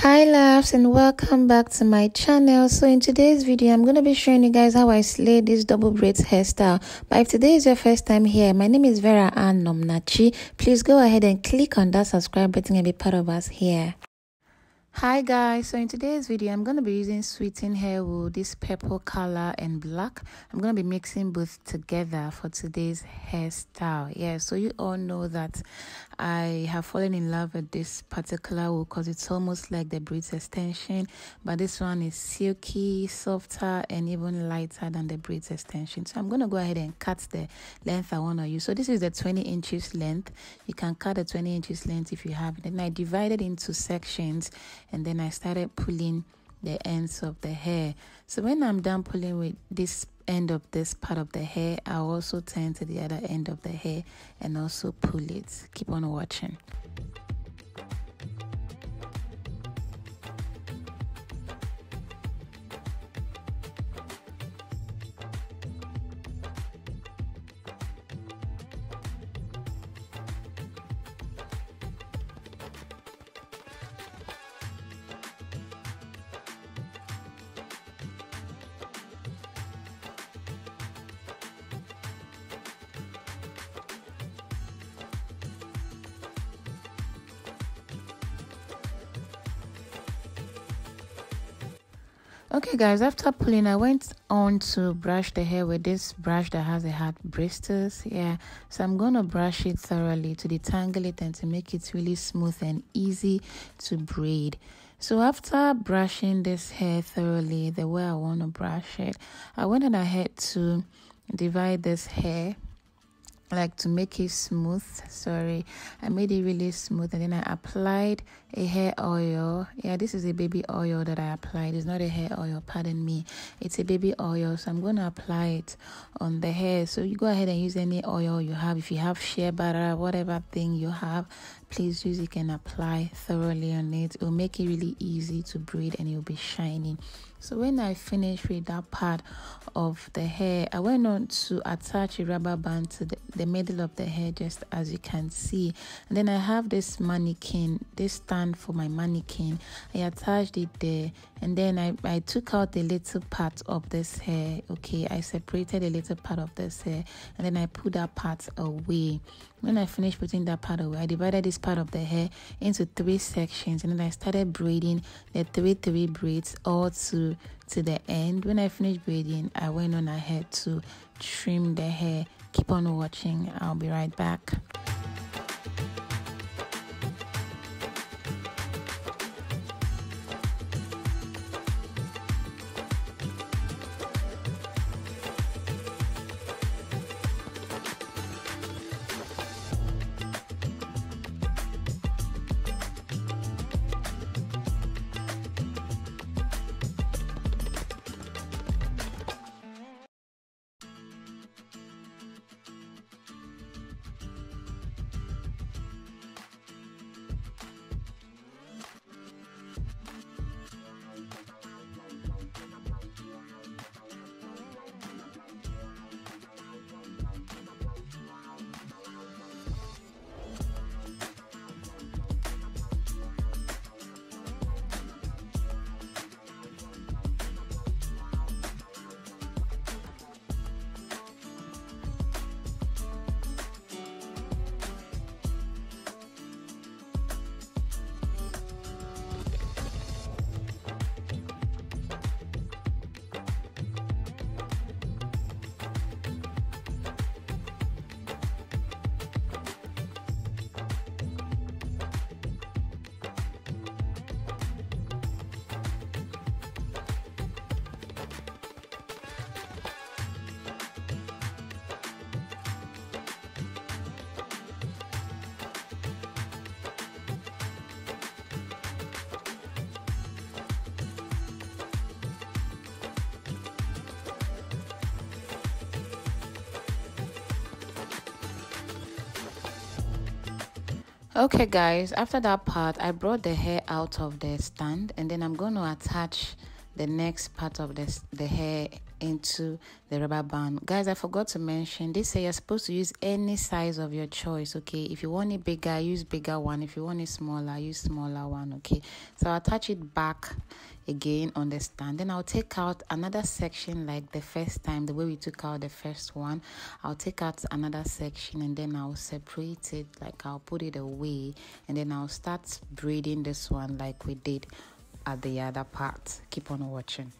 hi loves and welcome back to my channel. So in today's video i'm going to be showing you guys how i slay this double braids hairstyle. But if today is your first time here my name is vera anomnachi. Please go ahead and click on that subscribe button and be part of us here. Hi guys. So in today's video i'm going to be using sweeten hair wool this purple color and black. I'm going to be mixing both together for today's hairstyle. Yeah so you all know that i have fallen in love with this particular wool because it's almost like the braids extension but this one is silky softer and even lighter than the braids extension. So i'm going to go ahead and cut the length i want to use. So this is the 20 inches length. You can cut the 20 inches length if you have it. And i divided into sections and then I started pulling the ends of the hair. So when I'm done pulling with this end of this part of the hair, I'll also turn to the other end of the hair and also pull it. Keep on watching. Okay guys after pulling i went on to brush the hair with this brush that has a hard bristles yeah. So i'm gonna brush it thoroughly to detangle it and to make it really smooth and easy to braid. So after brushing this hair thoroughly the way i want to brush it i went ahead to divide this hair like to make it smooth sorry. I made it really smooth and then i applied a hair oil. Yeah this is a baby oil that i applied. It's not a hair oil pardon me. It's a baby oil so i'm going to apply it on the hair. So you go ahead and use any oil you have. If you have shea butter whatever thing you have please use it and apply thoroughly on it. It will make it really easy to braid and it will be shiny. So when i finished with that part of the hair i went on to attach a rubber band to the, the middle of the hair just as you can see. And then i have this mannequin this for my mannequin i attached it there and then i i took out the little part of this hair okay i separated a little part of this hair and then i put that part away when I finished putting that part away, I divided this part of the hair into three sections and then I started braiding the three three braids all to to the end. When I finished braiding, I went on ahead to trim the hair. Keep on watching. I'll be right back. Okay guys after that part i brought the hair out of the stand and then i'm going to attach the next part of this the hair into the rubber band. Guys i forgot to mention this say you're supposed to use any size of your choice okay? If you want it bigger use bigger one. If you want it smaller use smaller one okay? So i'll attach it back again on the stand then i'll take out another section like the first time the way we took out the first one. I'll take out another section and then i'll separate it like i'll put it away and then i'll start braiding this one like we did at the other part. Keep on watching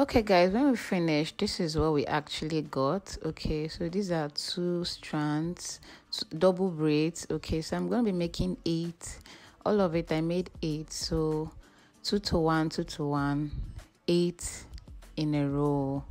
okay guys when we finish this is what we actually got. Okay so these are two strands double braids. Okay so i'm going to be making eight. All of it i made eight. So two to one two to one eight in a row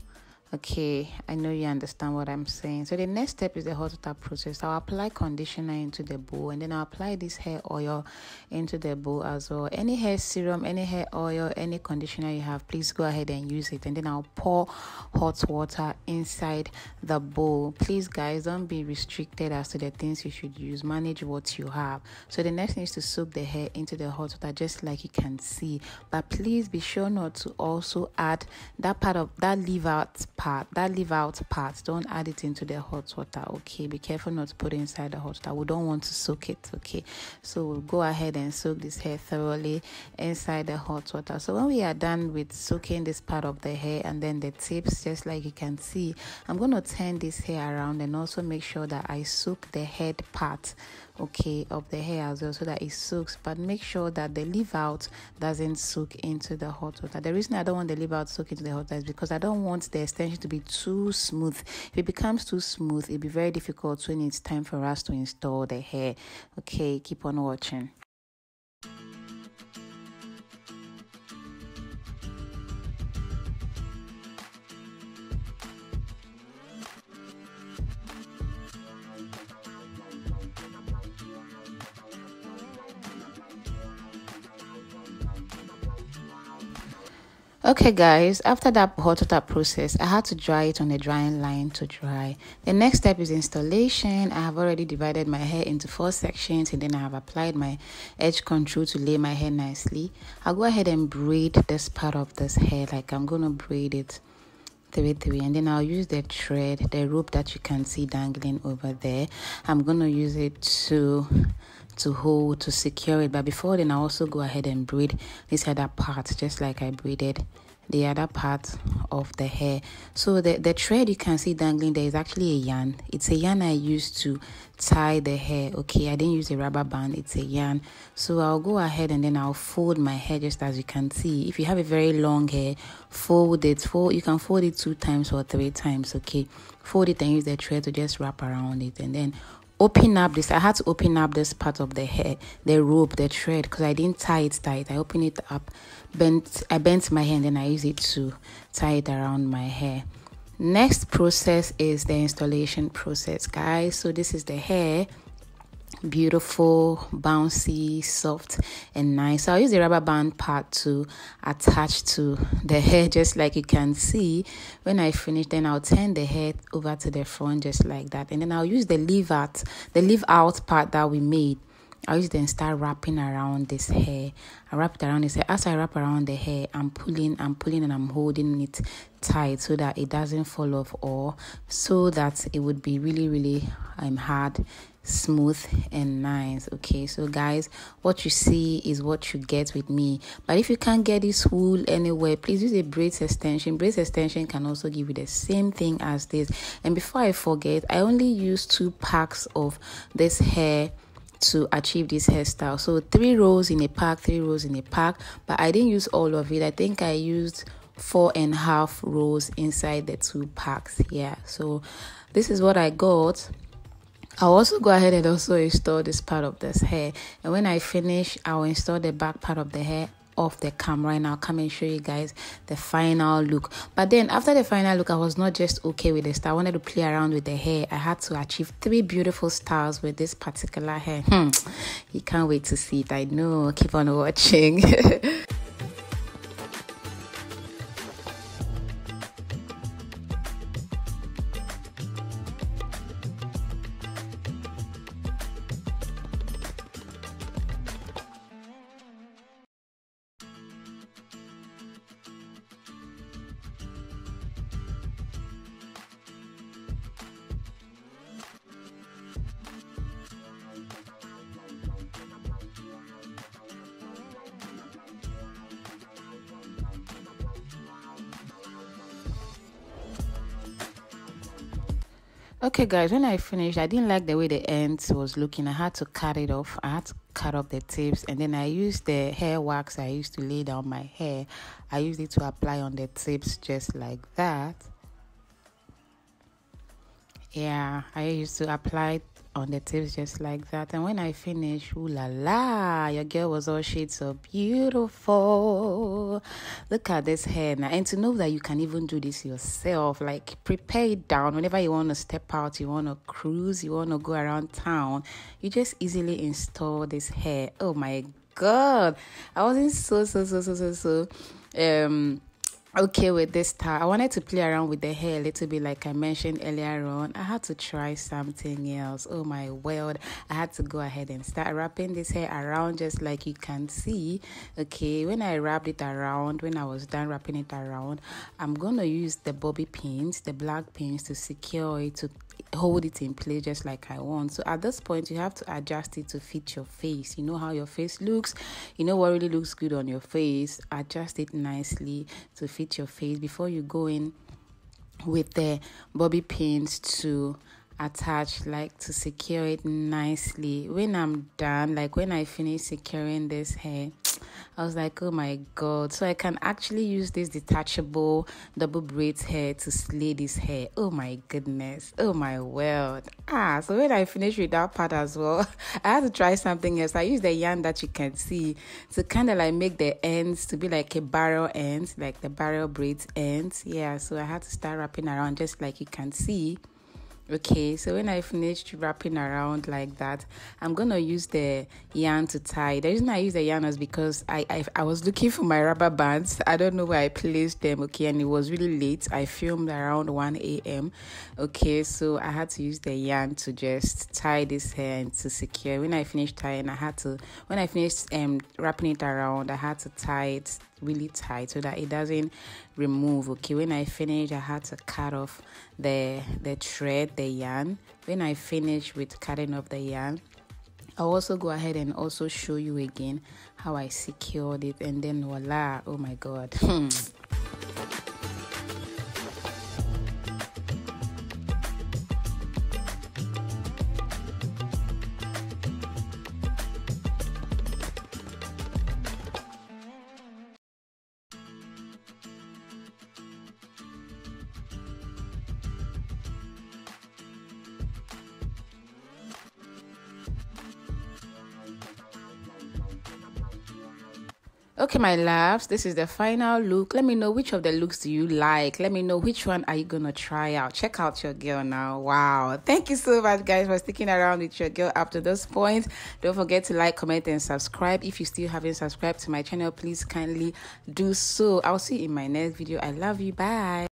Okay, I know you understand what I'm saying. So the next step is the hot water process. I'll apply conditioner into the bowl and then I'll apply this hair oil into the bowl as well. Any hair serum, any hair oil, any conditioner you have, please go ahead and use it. And then I'll pour hot water inside the bowl. Please, guys, don't be restricted as to the things you should use. Manage what you have. So the next thing is to soak the hair into the hot water, just like you can see. But please be sure not to also add that part of that leave out part that leave out part don't add it into the hot water okay? Be careful not to put it inside the hot water. We don't want to soak it okay? So we'll go ahead and soak this hair thoroughly inside the hot water. So when we are done with soaking this part of the hair and then the tips just like you can see i'm going to turn this hair around and also make sure that i soak the head part okay of the hair as well so that it soaks. But make sure that the leave out doesn't soak into the hot water. The reason i don't want the leave out soak into the hot water is because i don't want the extension to be too smooth. If it becomes too smooth it'll be very difficult when it's time for us to install the hair. Okay keep on watching Okay, guys, after that hot water process, I had to dry it on a drying line to dry. The next step is installation. I have already divided my hair into four sections and then I have applied my edge control to lay my hair nicely. I'll go ahead and braid this part of this hair, like I'm gonna braid it three three and then I'll use the thread the rope that you can see dangling over there I'm gonna use it to to hold to secure it. But before then I also go ahead and braid this other part just like I braided the other part of the hair. So the the thread you can see dangling there is actually a yarn. It's a yarn i used to tie the hair. Okay i didn't use a rubber band. It's a yarn. So i'll go ahead and then i'll fold my hair just as you can see. If you have a very long hair fold it. Fold you can fold it two times or three times okay? Fold it and use the thread to just wrap around it. And then open up this i had to open up this part of the hair the rope the thread because i didn't tie it tight. I opened it up bent i bent my hair and i use it to tie it around my hair. Next process is the installation process guys. So this is the hair beautiful, bouncy, soft, and nice. So I'll use the rubber band part to attach to the hair, just like you can see. When I finish, then I'll turn the hair over to the front, just like that. And then I'll use the leave out, the leave out part that we made. I'll use then start wrapping around this hair. I wrap it around this hair. As I wrap around the hair, I'm pulling, I'm pulling, and I'm holding it tight so that it doesn't fall off or so that it would be really, really um, hard smooth and nice okay? So guys what you see is what you get with me. But if you can't get this wool anywhere please use a braids extension. Braids extension can also give you the same thing as this. And before i forget i only use two packs of this hair to achieve this hairstyle. So three rows in a pack three rows in a pack. But i didn't use all of it. I think i used four and a half rows inside the two packs yeah. So this is what i got I'll also go ahead and also install this part of this hair and when I finish I'll install the back part of the hair off the camera and I'll come and show you guys the final look. But then after the final look, I was not just okay with style. I wanted to play around with the hair. I had to achieve three beautiful styles with this particular hair. Hmm. You can't wait to see it. I know. Keep on watching. Okay, guys, when I finished, I didn't like the way the ends was looking. I had to cut it off. I had to cut off the tips, and then I used the hair wax I used to lay down my hair. I used it to apply on the tips just like that. Yeah, I used to apply on the tips just like that. And when I finished, ooh la la, your girl was all shades so beautiful. Look at this hair now. And to know that you can even do this yourself, like prepare it down whenever you want to step out, you want to cruise, you want to go around town, you just easily install this hair. Oh my god. I wasn't so so so so so so um okay with this style. I wanted to play around with the hair a little bit, like I mentioned earlier on. I had to try something else. Oh my word! I had to go ahead and start wrapping this hair around, just like you can see. Okay, when I wrapped it around, when I was done wrapping it around, I'm gonna use the bobby pins, the black pins, to secure it to hold it in place just like I want. So at this point, you have to adjust it to fit your face. You know how your face looks, you know what really looks good on your face. Adjust it nicely to fit your face before you go in with the bobby pins to attach like to secure it nicely when i'm done like when i finish securing this hair I was like, oh my god. So I can actually use this detachable double braids hair to slay this hair. Oh my goodness. Oh my world. Ah, so when I finished with that part as well, I had to try something else. I used the yarn that you can see to kind of like make the ends to be like a barrel ends, like the barrel braids ends. Yeah, so I had to start wrapping around just like you can see okay so when i finished wrapping around like that i'm gonna use the yarn to tie. The reason i use the yarn is because I, I i was looking for my rubber bands. I don't know where i placed them okay and it was really late. I filmed around 1 a.m okay so i had to use the yarn to just tie this hair and to secure. When i finished tying i had to when i finished um wrapping it around i had to tie it really tight so that it doesn't remove okay? When i finish i had to cut off the the thread the yarn. When i finish with cutting off the yarn I'll also go ahead and also show you again how I secured it and then voila oh my god hmm. Okay, my loves, this is the final look. Let me know which of the looks do you like. Let me know which one are you gonna try out. Check out your girl now. Wow. Thank you so much, guys, for sticking around with your girl up to this point. Don't forget to like, comment, and subscribe. If you still haven't subscribed to my channel, please kindly do so. I'll see you in my next video. I love you. Bye.